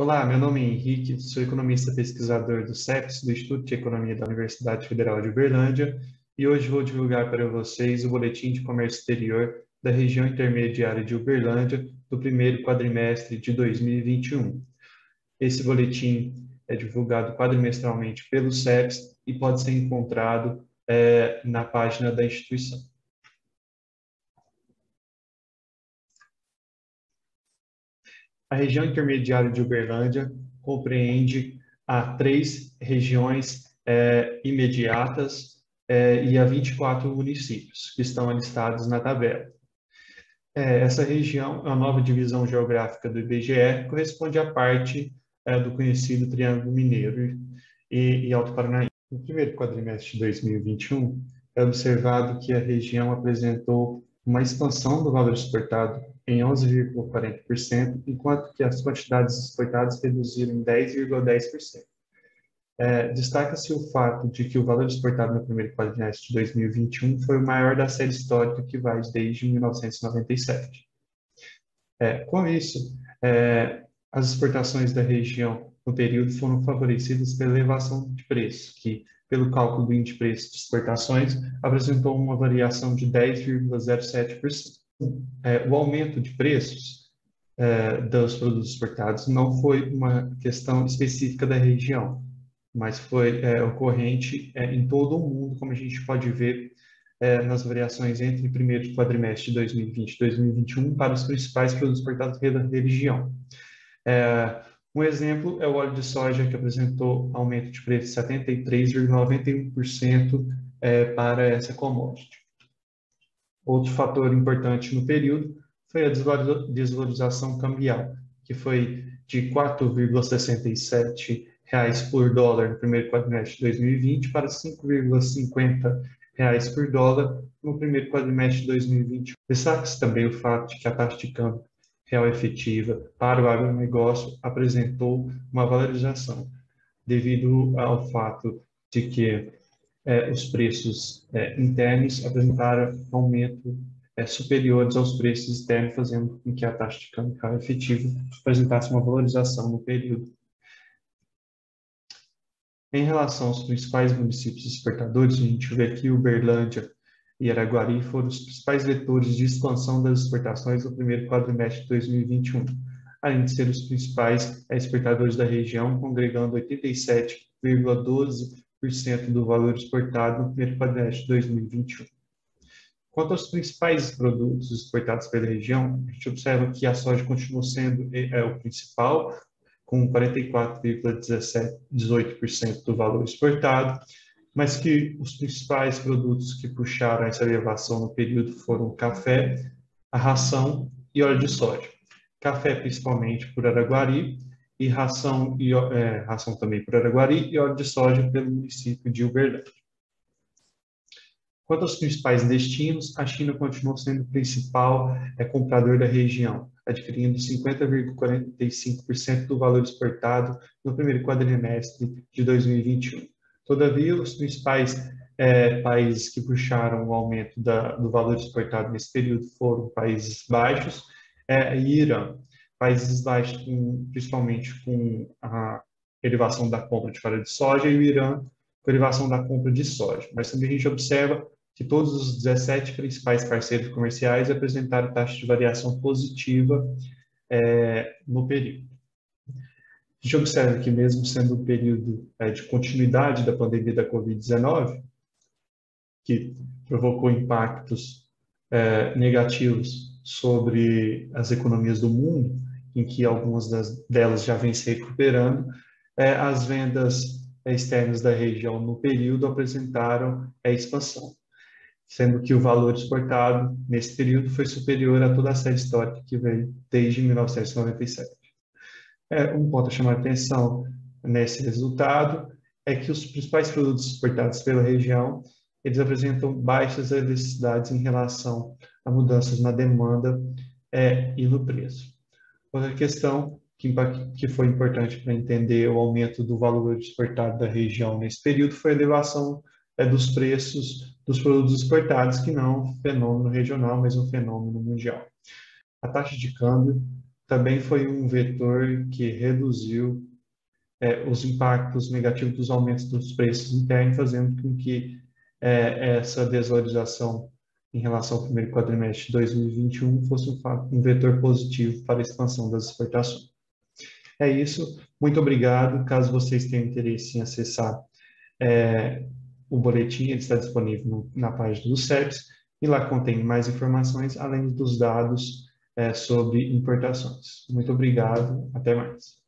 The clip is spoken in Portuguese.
Olá, meu nome é Henrique, sou economista pesquisador do CEPS, do Instituto de Economia da Universidade Federal de Uberlândia, e hoje vou divulgar para vocês o Boletim de Comércio Exterior da região intermediária de Uberlândia do primeiro quadrimestre de 2021. Esse boletim é divulgado quadrimestralmente pelo CEPS e pode ser encontrado é, na página da instituição. A região intermediária de Uberlândia compreende a três regiões é, imediatas é, e a 24 municípios que estão listados na tabela. É, essa região, a nova divisão geográfica do IBGE, corresponde à parte é, do conhecido Triângulo Mineiro e, e Alto Paranaíba. No primeiro quadrimestre de 2021, é observado que a região apresentou uma expansão do valor exportado em 11,40%, enquanto que as quantidades exportadas reduziram em 10,10%. É, Destaca-se o fato de que o valor exportado no primeiro quadrimestre de 2021 foi o maior da série histórica que vai desde 1997. É, com isso, é, as exportações da região no período foram favorecidas pela elevação de preços, que, pelo cálculo do índice de preço de exportações, apresentou uma variação de 10,07% é, o aumento de preços é, dos produtos exportados não foi uma questão específica da região, mas foi é, ocorrente é, em todo o mundo, como a gente pode ver é, nas variações entre o primeiro quadrimestre de 2020 e 2021 para os principais produtos exportados pela região. É, um exemplo é o óleo de soja, que apresentou aumento de preço de 73,91% para essa commodity. Outro fator importante no período foi a desvalorização cambial, que foi de 4,67 reais por dólar no primeiro quadrimestre de 2020 para 5,50 reais por dólar no primeiro quadrimestre de 2021. Destaca-se também o fato de que a taxa de câmbio real efetiva para o agronegócio apresentou uma valorização, devido ao fato de que é, os preços é, internos apresentaram aumento é, superiores aos preços externos, fazendo com que a taxa de câmbio real efetiva apresentasse uma valorização no período. Em relação aos principais municípios exportadores, a gente vê aqui Uberlândia e Araguari foram os principais vetores de expansão das exportações no primeiro quadrimestre de 2021, além de ser os principais exportadores da região, congregando 87,12 do valor exportado no primeiro quadrimestre de 2021. Quanto aos principais produtos exportados pela região, a gente observa que a soja continua sendo é, é o principal, com 44,18% do valor exportado, mas que os principais produtos que puxaram essa elevação no período foram o café, a ração e óleo de soja. Café principalmente por Araguari, e ração, e, é, ração também por Araguari e óleo de soja pelo município de Uberlândia. Quanto aos principais destinos, a China continua sendo o principal é, comprador da região, adquirindo 50,45% do valor exportado no primeiro quadrimestre de 2021. Todavia, os principais é, países que puxaram o aumento da, do valor exportado nesse período foram Países Baixos é, e Irã, países baixos, principalmente com a elevação da compra de farelo de soja, e o Irã com a elevação da compra de soja. Mas também a gente observa que todos os 17 principais parceiros comerciais apresentaram taxa de variação positiva é, no período. A gente observa que mesmo sendo um período é, de continuidade da pandemia da Covid-19, que provocou impactos é, negativos sobre as economias do mundo, em que algumas das, delas já vêm se recuperando, é, as vendas externas da região no período apresentaram a expansão, sendo que o valor exportado nesse período foi superior a toda a série histórica que veio desde 1997. É, um ponto a chamar a atenção nesse resultado é que os principais produtos exportados pela região eles apresentam baixas elasticidades em relação a mudanças na demanda é, e no preço. Outra questão que, que foi importante para entender o aumento do valor exportado da região nesse período foi a elevação é, dos preços dos produtos exportados, que não é um fenômeno regional, mas um fenômeno mundial. A taxa de câmbio também foi um vetor que reduziu é, os impactos negativos dos aumentos dos preços internos, fazendo com que é, essa desvalorização em relação ao primeiro quadrimestre de 2021 fosse um, vetor positivo para a expansão das exportações. É isso, muito obrigado. Caso vocês tenham interesse em acessar é, o boletim, ele está disponível no, na página do CEPS, e lá contém mais informações, além dos dados é, sobre importações. Muito obrigado, até mais.